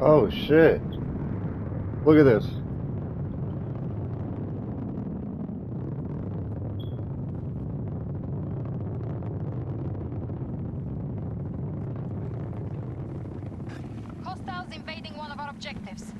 Oh shit. Look at this. Hostiles invading one of our objectives.